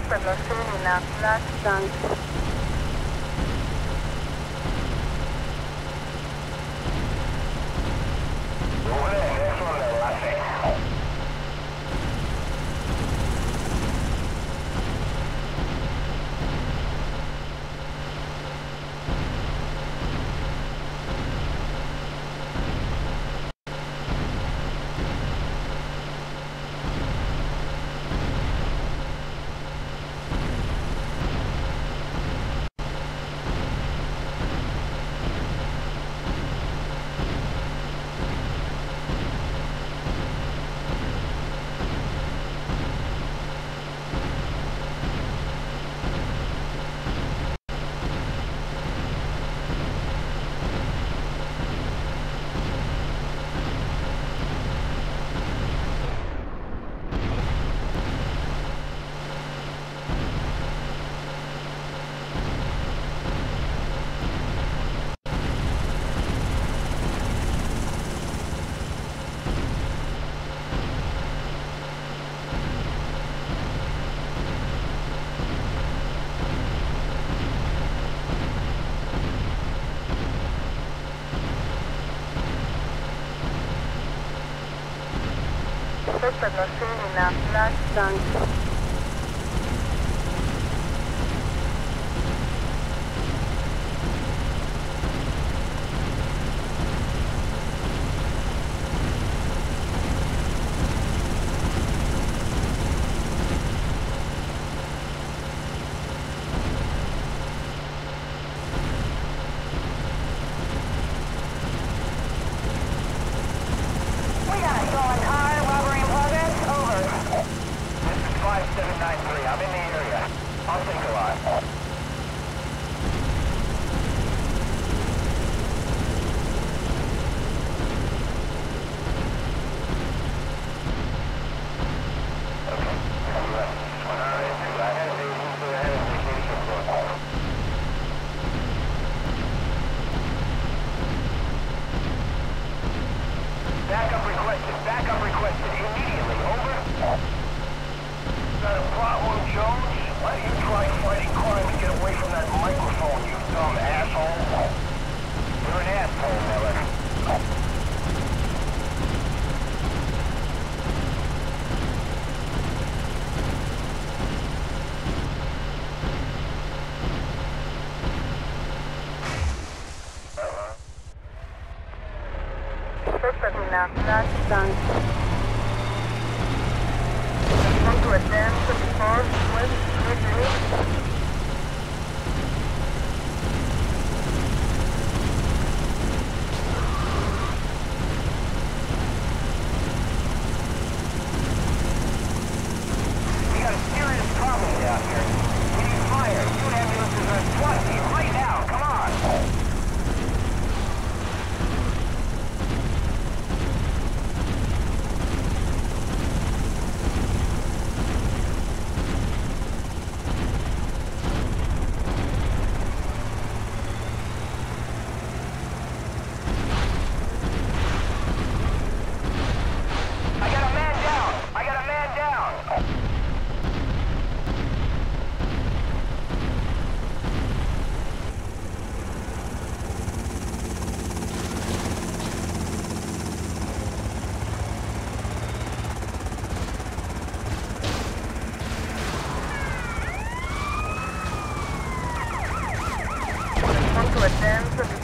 per la zona Black Tank. Prospect North Terminal, last tank. Backup requested. Backup requested. Immediately. Over. Got a problem. Thank you. To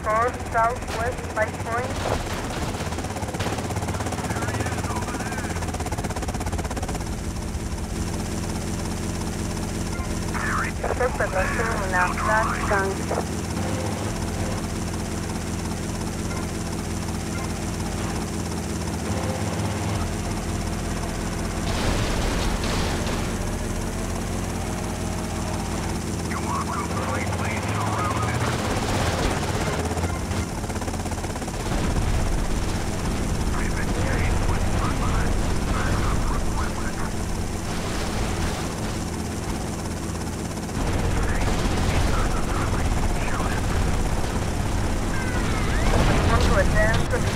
4 southwest Vice Point. Super Bassoon, now that's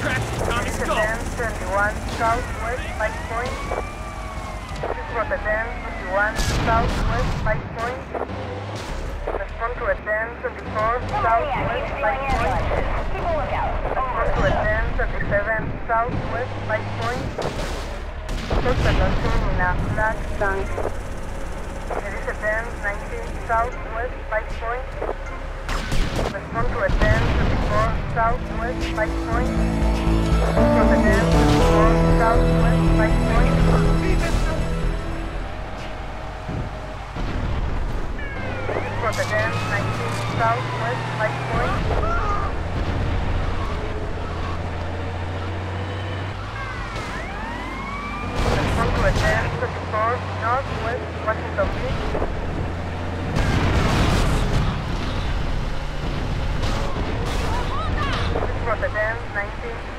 Let's crack some Tommy Please skull. advance 21 southwest, Vice Point. Please advance 21 southwest, Vice Point. Respond to advance 24 southwest, Vice Point. Keep a lookout. Respond to advance 27 southwest, Vice Point. Close attention in a flat tank. Please advance 19 southwest, Vice Point. Respond to advance 24 southwest, Vice Point. From advance 24 southwest, Vice Point. From advance 19 southwest, Vice Point. Respond to advance 24 northwest, Washington Beach. From advance 19